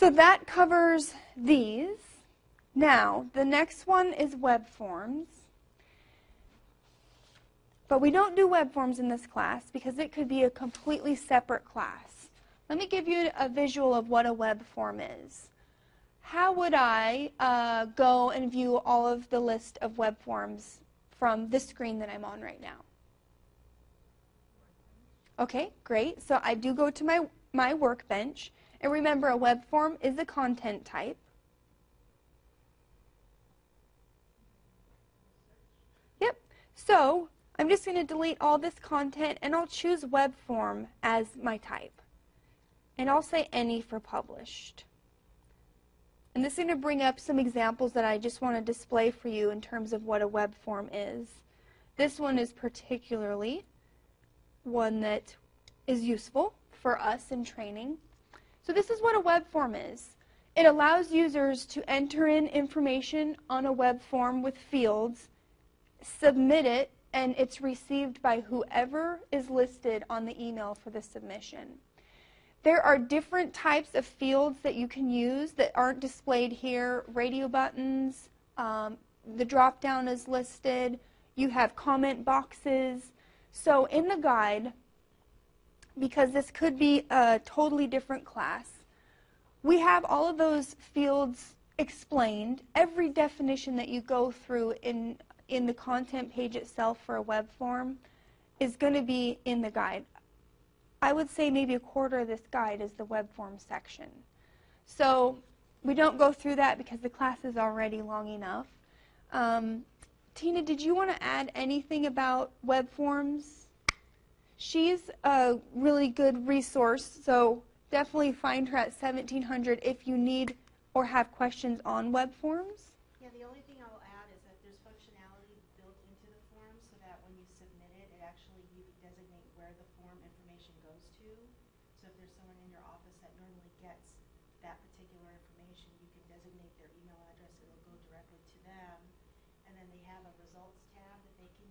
So that covers these. Now, the next one is web forms. But we don't do web forms in this class because it could be a completely separate class. Let me give you a visual of what a web form is. How would I uh, go and view all of the list of web forms from this screen that I'm on right now? Okay, great. So I do go to my, my workbench. And remember, a web form is a content type. Yep. So I'm just going to delete all this content and I'll choose web form as my type. And I'll say any for published. And this is going to bring up some examples that I just want to display for you in terms of what a web form is. This one is particularly one that is useful for us in training. So this is what a web form is. It allows users to enter in information on a web form with fields, submit it, and it's received by whoever is listed on the email for the submission. There are different types of fields that you can use that aren't displayed here. Radio buttons, um, the drop down is listed. You have comment boxes. So in the guide, because this could be a totally different class, we have all of those fields explained. Every definition that you go through in, in the content page itself for a web form is going to be in the guide. I would say maybe a quarter of this guide is the web form section. So we don't go through that because the class is already long enough. Um, Tina, did you want to add anything about web forms? She's a really good resource, so definitely find her at 1700 if you need or have questions on web forms. Yeah, the only thing I'll add is that there's functionality built into the form so that when you submit it, it actually you designate where the form information goes to. So if there's someone in your office that normally gets that particular information, you can designate their email address, it'll go directly to them. And then they have a results tab that they can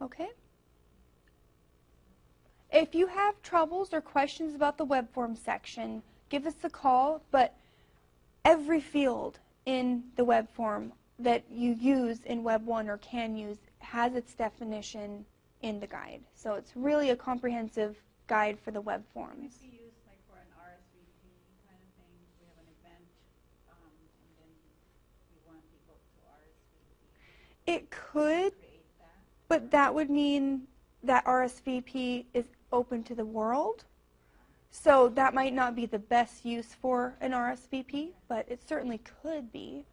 Okay. If you have troubles or questions about the web form section, give us a call, but every field in the web form that you use in Web 1 or can use has its definition in the guide. So it's really a comprehensive guide for the web forms. It could, but that would mean that RSVP is open to the world. So that might not be the best use for an RSVP, but it certainly could be.